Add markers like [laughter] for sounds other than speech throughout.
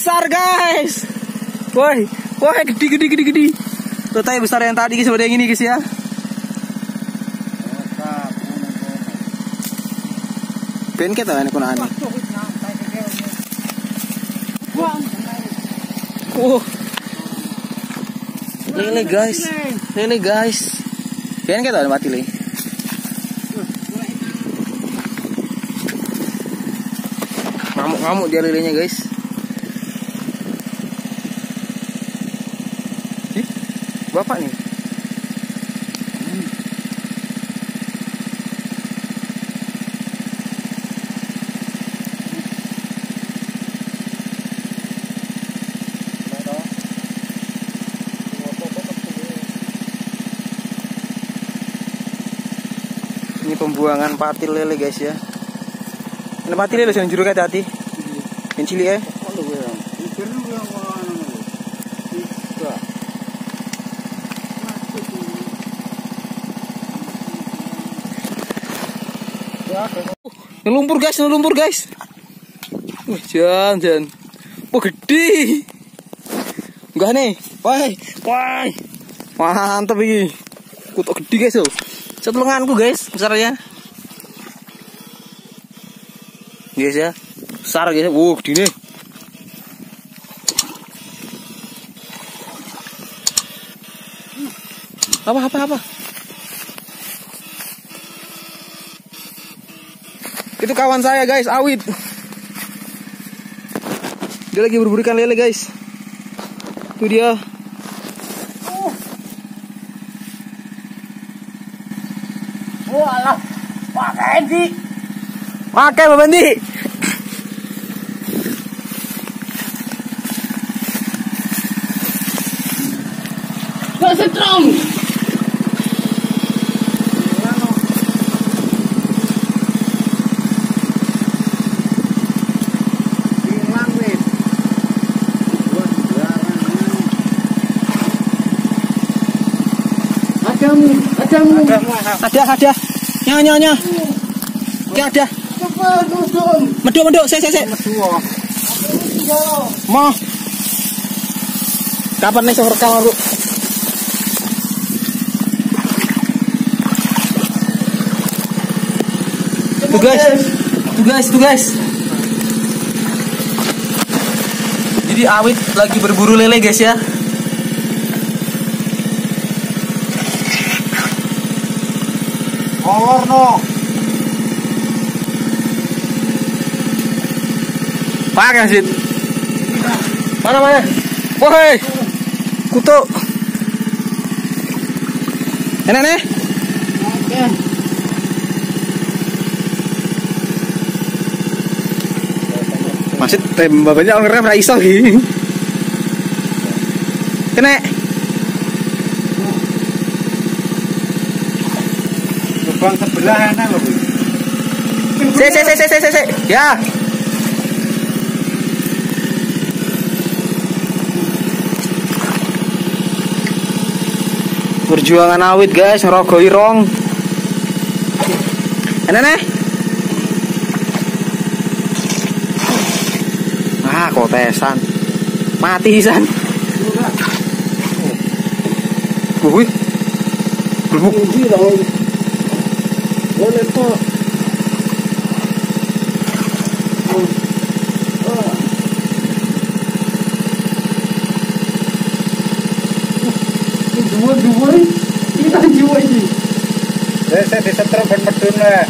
besar guys. Woi, woi gede gede gede gede. Tuh tai besar yang tadi guys udah yang ini guys ya. Ben kita kan ani. Oh. Lele guys. Lele guys. Ben kita mati le. Ngamuk-ngamuk dia lelenya guys. Bapak nih. Ini pembuangan patil lele guys ya. Ini patil lele yang juru kayak hati. Yang cilik ya. Ngelumpur guys, ngelumpur guys. Wah, jangan, jangan. Wah, gede. Enggak nih. Wah, wah. Mantap ini. Kutuk gede guys, loh. Satu lenganku guys, besarnya. Guys ya. Besar guys. Wow, gede nih. Apa apa apa? Itu kawan saya guys, awit. Dia lagi berburu ikan lele guys. Itu dia. Walah, Pak Endi. Pakai Mbak Bandi. Pak Setrom. Adamu, adamu. Ada, ada. Nyonya, nyonya. Oke, ada. Meduk, meduk. Saya, saya. Mau. Kapan nih saya rekam aku? Tuh guys, tuh guys, tuh guys. Jadi awit lagi berburu lele guys ya. Kolor no. Pakai sih. Mana mana? Woi, kutu. Enak nih? Oke. Masih tembak banyak orang rem raiso gini. Kena. Lubang sebelah enak loh. Se se se se se. Ya. Perjuangan awit guys, ngerogoi rong. Enak nih? Ah, kotesan. Mati san. Wih. Gelembung. Boleh kok. Dua dua kita jiwa ini. Saya saya disetrum ben medun lah.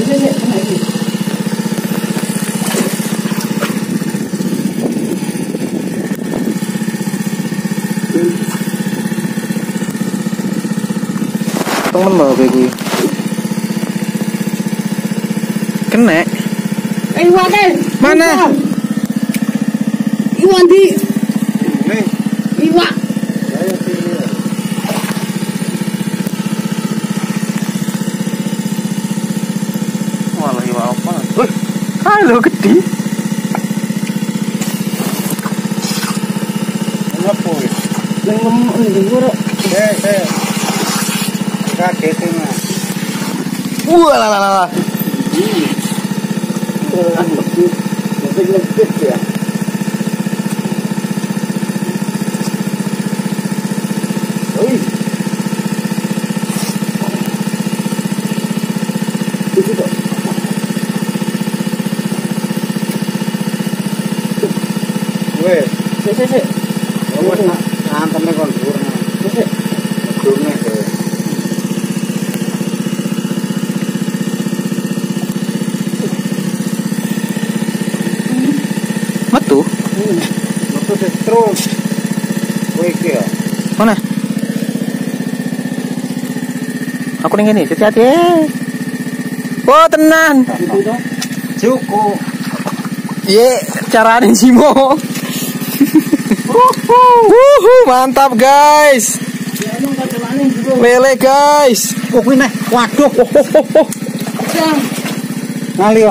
Ini kena ini. Temen kayak gue. Kena. Eh, wadah. Mana? Iwan di Ini Iwa. saya sini. Walah, iwa apa? Wih, halo gede. Ngapa? Yang lemah ini gue Saya saya kaget ini. Wah, lah, lah, lah. ăn một kia để vinh lên tuyết trẻ ơi tôi biết rồi về thế thế thế làm tâm này còn dùn Metu sih terus. Kowe iki ya. Mana? Aku ning kene, hati-hati. Oh, tenan. Cukup. Ye, carane Jimo. Wuhu, mantap guys. Ya. Lele guys. Oh, kuwi neh. Waduh. Yang Ngali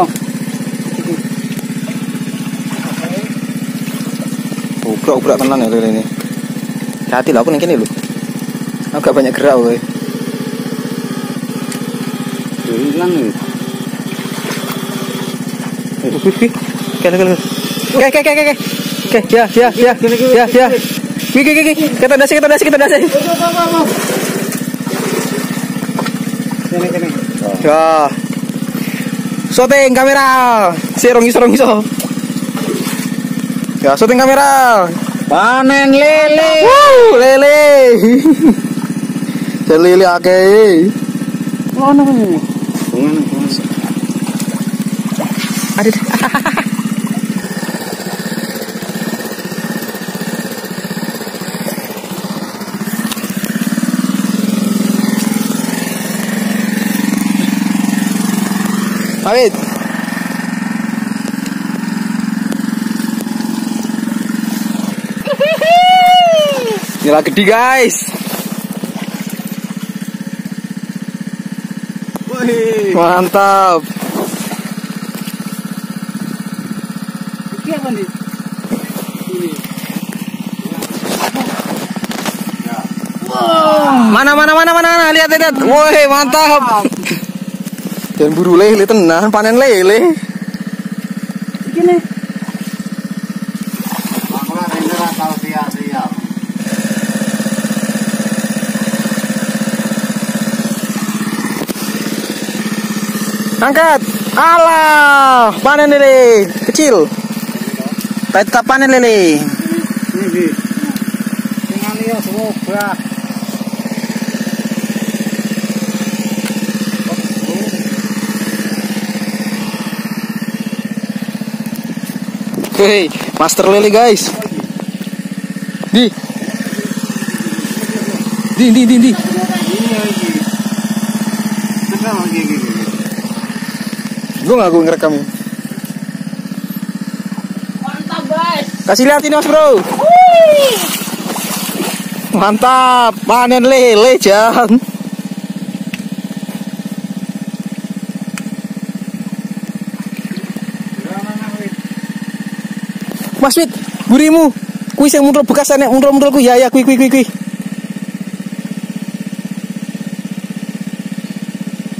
ubrak tenan ya lele ini. Hati lah aku ning kene lho. Agak banyak gerak woy. Hilang nih. Kene kene. Oke oke oke oke. Oke, ya ya ya. Ya ya. Wih, wih, kita dasi, kita dasi, kita dasi. Ya. Syuting kamera. Serong iso, serong iso. Ya, syuting kamera. Panen lele. Wuh, lele. Jadi lele akeh. Mana ini? Bungan bungan. Aduh. Awit. Nila gede guys. Wih. Mantap. Apa nih? Ini. Mana mana mana mana mana lihat lihat. Woi, mantap. Dan buru lele tenan panen lele. Iki nih. Aku lah ini ora tau sia-sia. Angkat. Alah, panen lele kecil. Tetap panen lele. Hei, master lele guys. Di. Di di di di. Gue nggak gue ngerekam ini. Mantap, guys. Kasih lihat ini mas bro. Mantap, panen lele Jan. Mas Wit, burimu. Kui sing mundur bekas nek mundur-mundur ku ya ya kui kui kui kui.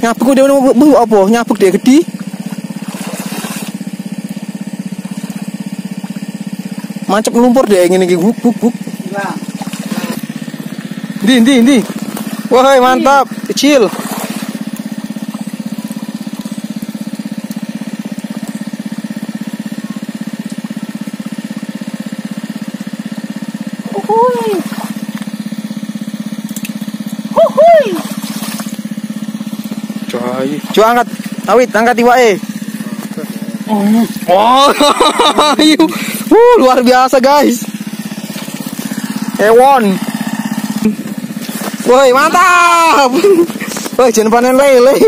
Nyabuk dia bu apa? Nyabuk dia gede. Mancep lumpur deh ngene iki buk buk buk. Hilang. Ndi ndi ndi. Wah, mantap. Kecil. Uhuy. Uhuy. Coy. Coba angkat. Awit, angkat iwake. Oh, [laughs] ayo. Uh, luar biasa, guys. Ewon. Woi, mantap. [laughs] Woi, jangan panen lele.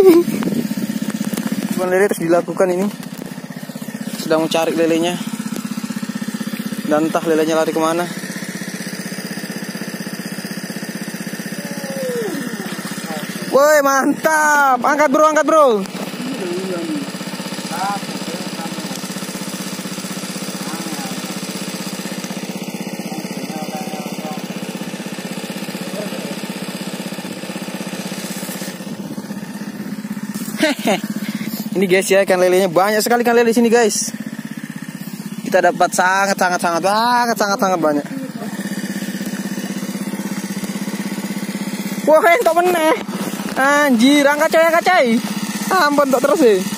Panen lele terus dilakukan ini. Sedang mencari lelenya. Dan entah lelenya lari ke mana. Woi, mantap. Angkat, Bro, angkat, Bro. [laughs] Ini guys ya ikan lelenya banyak sekali ikan lele di sini guys. Kita dapat sangat sangat sangat banget sangat sangat banyak. Wah, entok meneh. Anjir, angkat coy, angkat coy. Ampun tok terus e.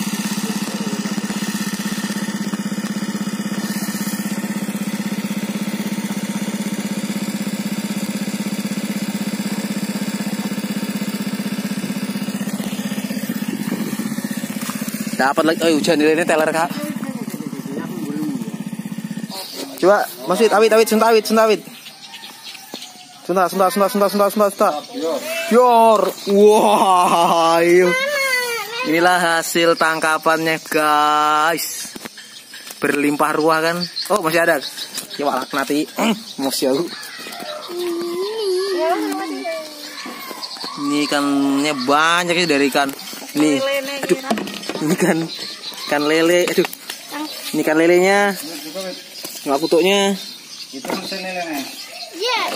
Dapat lagi, oh hujan ini teler kak. Coba, Mas Wid, awit, awit, sunta, awit, sunta, awit. Sunta, sunta, sunta, sunta, sunta, sunta, sunta. Yor, wah, iya. Inilah hasil tangkapannya guys. Berlimpah ruah kan? Oh masih ada. Ya walak nanti. Masih aku. Ini ikannya banyak ya dari ikan. Nih, aduh, ini kan ikan lele aduh. Ini ikan lelenya. Nggak kutuknya. Itu mesin lelenya yeah.